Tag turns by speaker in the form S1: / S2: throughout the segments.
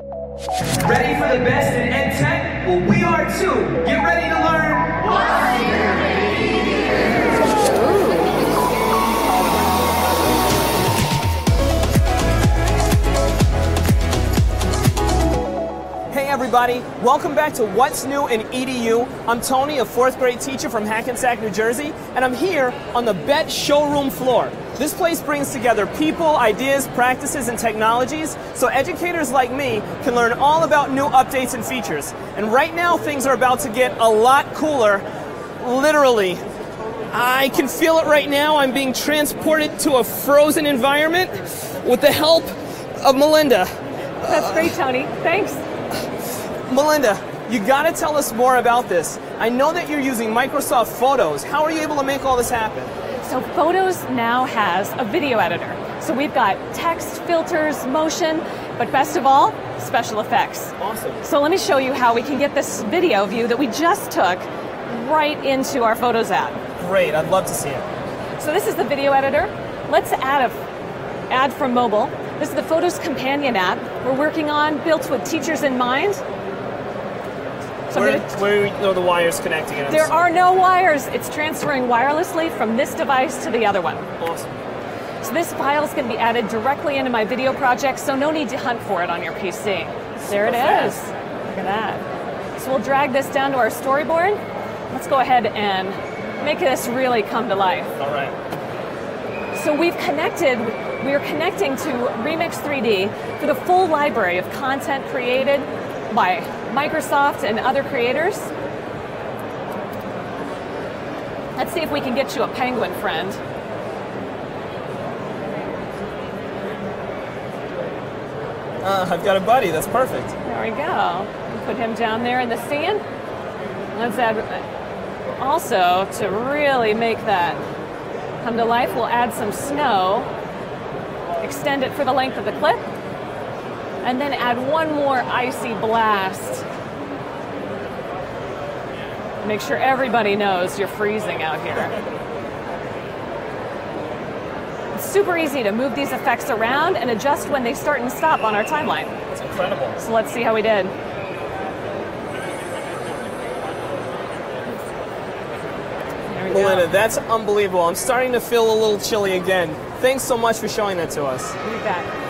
S1: Ready for the best in ed tech? Well, we are too. Get ready to learn.
S2: Hey everybody, welcome back to What's New in EDU. I'm Toney, a fourth grade teacher from Hackensack, New Jersey, and I'm here on the Bett showroom floor. This place brings together people, ideas, practices, and technologies so educators like me can learn all about new updates and features. And right now, things are about to get a lot cooler, literally. I can feel it right now. I'm being transported to a frozen environment with the help of Melinda.
S3: That's great, Toney. Thanks.
S2: Melinda, you gotta tell us more about this. I know that you're using Microsoft Photos. How are you able to make all this happen?
S3: So, Photos now has a video editor. So, we've got text, filters, motion, but best of all, special effects.
S2: Awesome.
S3: So, let me show you how we can get this video view that we just took right into our Photos app.
S2: Great, I'd love to see it.
S3: So, this is the video editor. Let's add a ad from mobile. This is the Photos Companion app we're working on, built with teachers in mind. So
S2: Where,
S3: gonna-
S2: where are the wires connecting it?
S3: There are no wires. It's transferring wirelessly from this device to the other one.
S2: Awesome.
S3: So this file is going to be added directly into my video project, so no need to hunt for it on your PC. There it is. Look at that. So we'll drag this down to our storyboard. Let's go ahead and make this really come to life.
S2: All right.
S3: So we've connected, we are connecting to Remix 3D for the full library of content created by Microsoft and other creators. Let's see if we can get you a penguin friend.
S2: Uh, I've got a buddy. That's perfect.
S3: There we go. Put him down there in the sand. Let's add, also, to really make that come to life, we'll add some snow, extend it for the length of the clip, and then add one more icy blast. Make sure everybody knows you're freezing out here. It's super easy to move these effects around and adjust when they start and stop on our timeline.
S2: It's incredible.
S3: So let's see how we did. There we
S2: Melinda, that's unbelievable. I'm starting to feel a little chilly again. Thanks so much for showing that to us.
S3: You bet.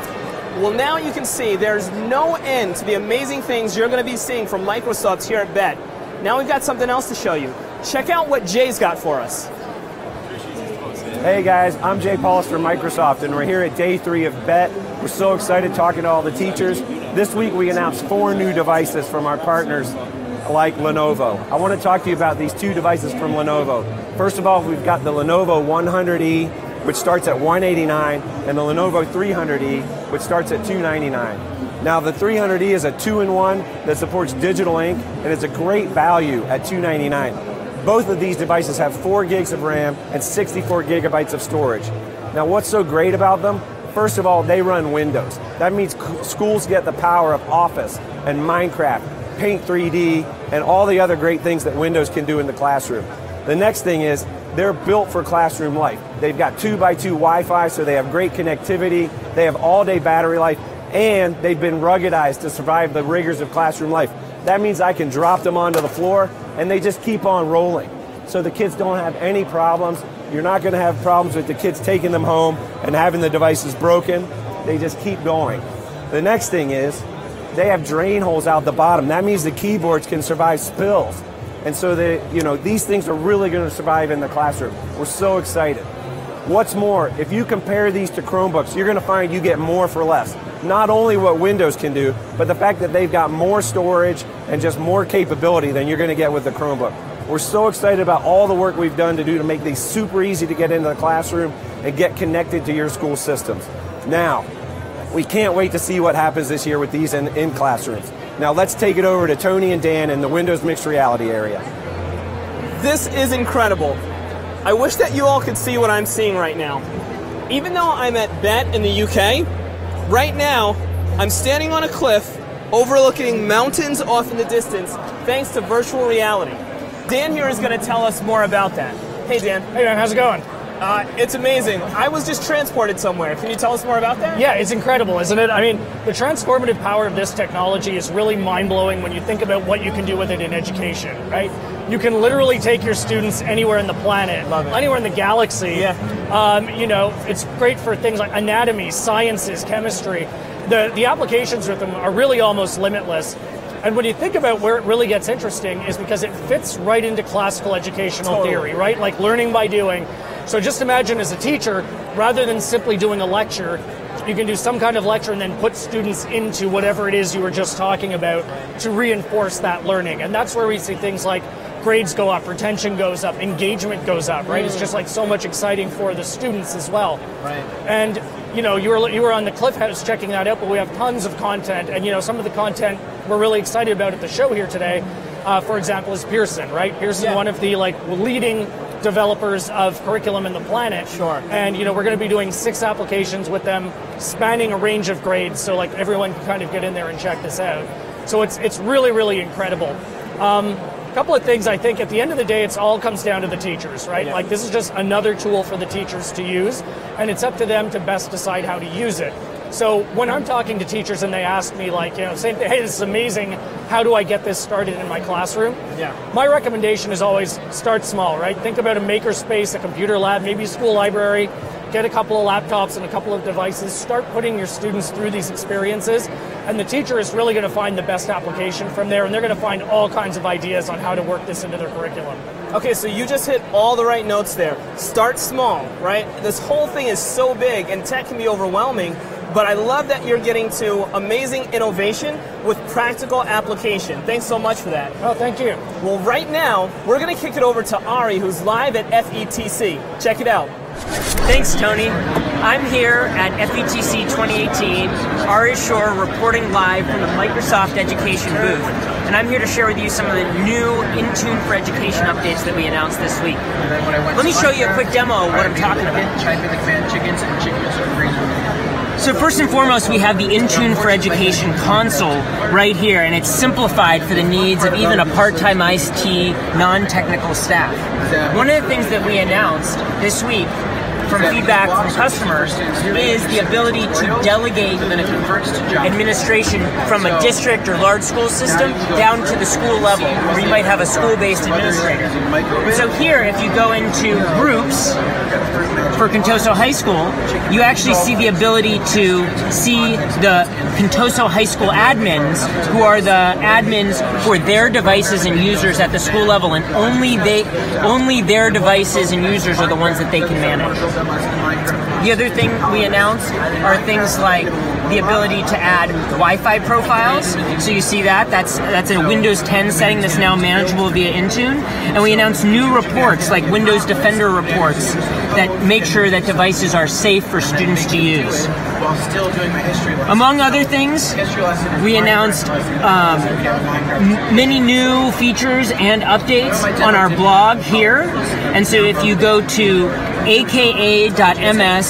S2: Well, now you can see there's no end to the amazing things you're going to be seeing from Microsoft here at Bett. Now we've got something else to show you. Check out what Jay's got for us.
S4: Hey guys, I'm Jay Paulus from Microsoft, and we're here at day three of Bett. We're so excited talking to all the teachers. This week we announced four new devices from our partners like Lenovo. I want to talk to you about these two devices from Lenovo. First of all, we've got the Lenovo 100E, which starts at 189, and the Lenovo 300E, which starts at 299. Now the 300E is a two-in-one that supports digital ink, and it's a great value at 299. Both of these devices have 4 gigs of RAM and 64 gigabytes of storage. Now, what's so great about them? First of all, they run Windows. That means schools get the power of Office and Minecraft, Paint 3D, and all the other great things that Windows can do in the classroom. The next thing is they're built for classroom life. They've got 2 by 2 Wi Fi, so they have great connectivity, they have all day battery life, and they've been ruggedized to survive the rigors of classroom life. That means I can drop them onto the floor and they just keep on rolling. So the kids don't have any problems. You're not going to have problems with the kids taking them home and having the devices broken. They just keep going. The next thing is they have drain holes out the bottom. That means the keyboards can survive spills. And so the, you know, these things are really going to survive in the classroom. We're so excited. What's more, if you compare these to Chromebooks, you're going to find you get more for less. Not only what Windows can do, but the fact that they've got more storage and just more capability than you're going to get with the Chromebook. We're so excited about all the work we've done to do to make these super easy to get into the classroom and get connected to your school systems. Now, we can't wait to see what happens this year with these in, in classrooms. Now, let's take it over to Toney and Dan in the Windows Mixed Reality area.
S2: This is incredible. I wish that you all could see what I'm seeing right now. Even though I'm at Bett in the UK, right now I'm standing on a cliff overlooking mountains off in the distance thanks to virtual reality. Dan here is going to tell us more about that. Hey, Dan.
S5: Hey man, how's it going?
S2: Uh, it's amazing. I was just transported somewhere. Can you tell us more about that?
S5: Yeah, it's incredible, isn't it? I mean, the transformative power of this technology is really mind blowing when you think about what you can do with it in education, right? You can literally take your students anywhere in the planet, anywhere in the galaxy.
S2: Yeah.
S5: Um, you know, it's great for things like anatomy, sciences, chemistry. The, the applications with them are really almost limitless. And when you think about where it really gets interesting is because it fits right into classical educational
S2: Totally.
S5: theory, right? Like learning by doing. So just imagine as a teacher, rather than simply doing a lecture, you can do some kind of lecture and then put students into whatever it is you were just talking about to reinforce that learning. And that's where we see things like grades go up, retention goes up, engagement goes up, right? It's just like so much exciting for the students as well.
S2: Right.
S5: And you know, you were you were on the Cliff House checking that out, but we have tons of content, and you know, some of the content we're really excited about at the show here today. Uh, for example, is Pearson, right? Pearson,
S2: Yeah.
S5: one of the like leading developers of curriculum in the planet.
S2: Sure.
S5: And you know, we're going to be doing six applications with them, spanning a range of grades, so like everyone can kind of get in there and check this out. So it's it's really really incredible. Um, a couple of things I think at the end of the day, it's all comes down to the teachers, right?
S2: Yeah.
S5: Like this is just another tool for the teachers to use, and it's up to them to best decide how to use it. So when I'm talking to teachers and they ask me, like, you know, same thing, hey, this is amazing. How do I get this started in my classroom?
S2: Yeah.
S5: My recommendation is always start small, right? Think about a maker space, a computer lab, maybe a school library. Get a couple of laptops and a couple of devices. Start putting your students through these experiences, and the teacher is really going to find the best application from there, and they're going to find all kinds of ideas on how to work this into their curriculum.
S2: Okay, so you just hit all the right notes there. Start small, right? This whole thing is so big and tech can be overwhelming, but I love that you're getting to amazing innovation with practical application. Thanks so much for that.
S5: Oh, thank you.
S2: Well, right now, we're going to kick it over to Ari, who's live at FETC. Check it out.
S6: Thanks, Toney. I'm here at FETC 2018, Ari Shore reporting live from the Microsoft Education booth. And I'm here to share with you some of the new Intune for Education updates that we announced this week. Let me show you a quick demo of what I'm talking about. So first and foremost, we have the Intune for Education console right here, and it's simplified for the needs of even a part-time ICT non-technical staff. One of the things that we announced this week from feedback from customers is the ability to delegate administration from a district or large school system down to the school level, where you might have a school-based administrator. So here, if you go into groups, for Contoso High School, you actually see the ability to see the Contoso High School admins, who are the admins for their devices and users at the school level, and only they, only their devices and users are the ones that they can manage. The other thing we announced are things like the ability to add Wi-Fi profiles. So you see that that's that's a Windows 10 setting that's now manageable via Intune. And we announced new reports like Windows Defender reports that make sure that devices are safe for students to use. Among other things, we announced um, many new features and updates on our blog here. And so if you go to aka.ms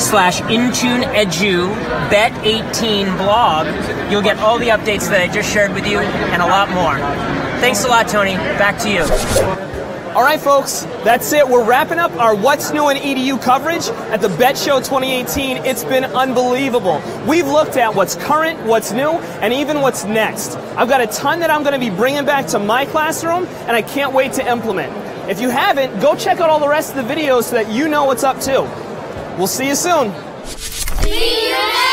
S6: slash Intune Edu Bet 18 blog, you'll get all the updates that I just shared with you and a lot more. Thanks a lot, Toney. Back to you.
S2: All right, folks, that's it. We're wrapping up our What's New in EDU coverage at the Bett Show 2018. It's been unbelievable. We've looked at what's current, what's new, and even what's next. I've got a ton that I'm going to be bringing back to my classroom, and I can't wait to implement. If you haven't, go check out all the rest of the videos so that you know what's up too. We'll see you soon.
S7: See